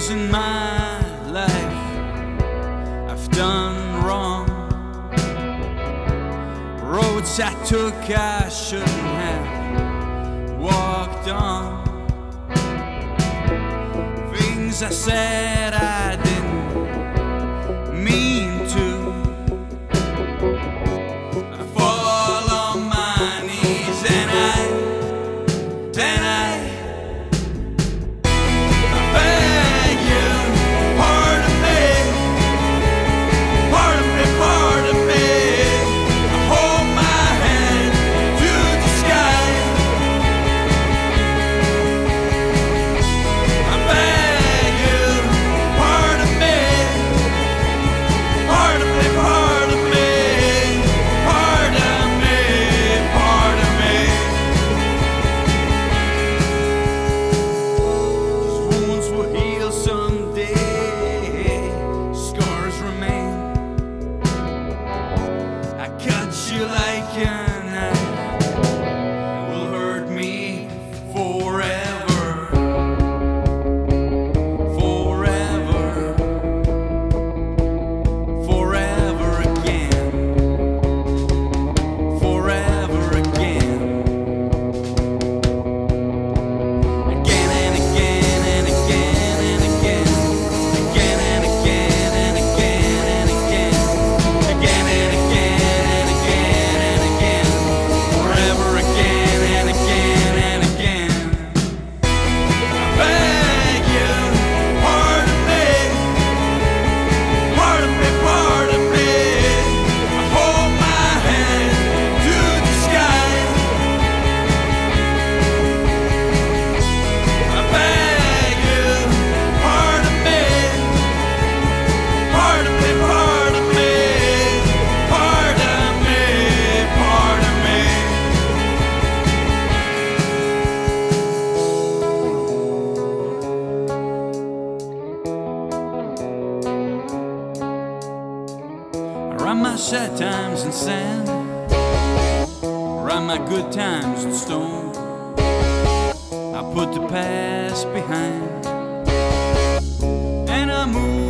things in my life I've done wrong. Roads I took I shouldn't have walked on. Things I said broken and it will hurt me forever. Write my sad times in sand. Write my good times in stone. I put the past behind. And I move.